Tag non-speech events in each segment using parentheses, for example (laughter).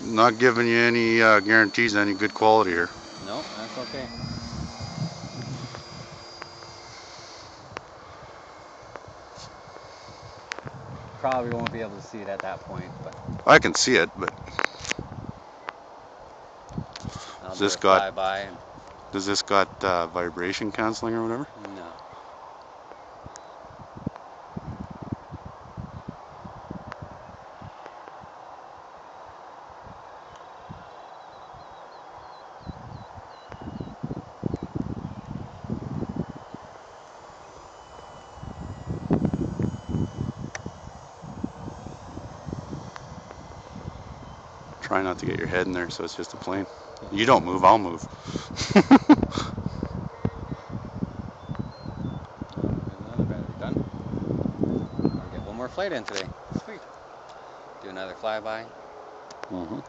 not giving you any uh, guarantees any good quality here. No, that's okay. Probably won't be able to see it at that point, but I can see it, but I'll Is do this got- does this got uh, vibration canceling or whatever? no. Try not to get your head in there so it's just a plane. You don't move, I'll move. (laughs) Another battery done. I'll get one more flight in today. Sweet. Do another flyby. mm-hmm.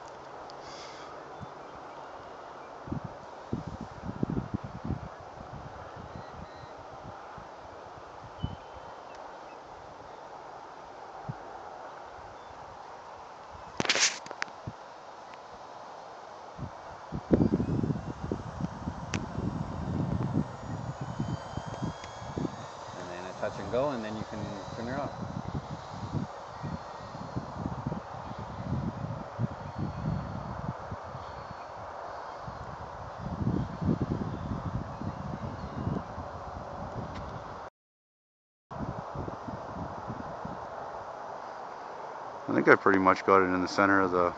Touch and go, and then you can turn her off. I think I pretty much got it in the center of the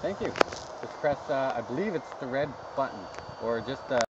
thank you. Just press, uh, I believe it's the red button, or just uh,